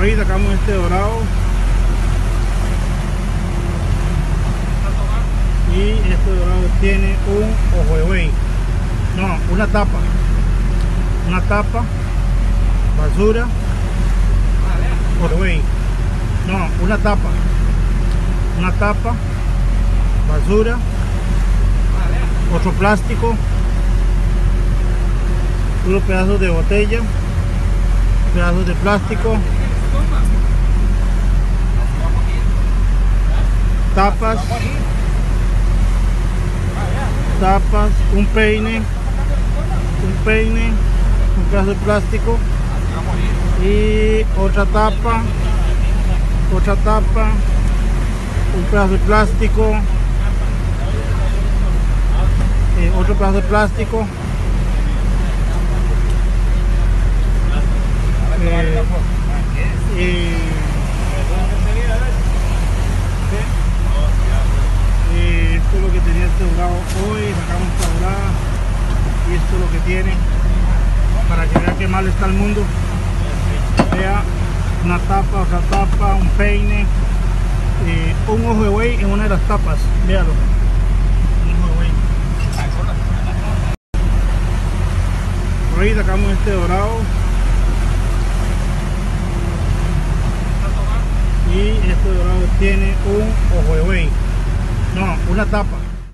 Ahí sacamos este dorado. Y este dorado tiene un ojo de buey. No, una tapa. Una tapa. Basura. Ojo de buey. No, una tapa. Una tapa. Basura. Otro plástico. Unos pedazos de botella. Pedazos de plástico. Tapas. Tapas. Un peine. Un peine. Un pedazo de plástico. Y otra tapa. Otra tapa. Un pedazo de plástico. Eh, otro pedazo de plástico. Eh, y, y esto es lo que tenía este dorado hoy, sacamos esta dorada y esto es lo que tiene para que vea que mal está el mundo. Vea una tapa, otra tapa, un peine eh, un ojo de buey en una de las tapas, véalo. Un ojo de buey. Por ahí sacamos este dorado. Y este dorado tiene un ojo de buey no, una tapa